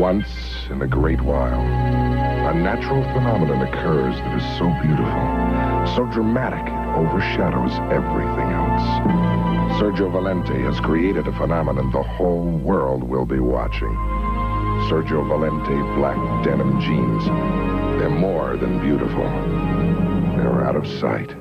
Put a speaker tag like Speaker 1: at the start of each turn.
Speaker 1: Once in a great while, a natural phenomenon occurs that is so beautiful, so dramatic, it overshadows everything else. Sergio Valente has created a phenomenon the whole world will be watching. Sergio Valente black denim jeans. They're more than beautiful. They're out of sight.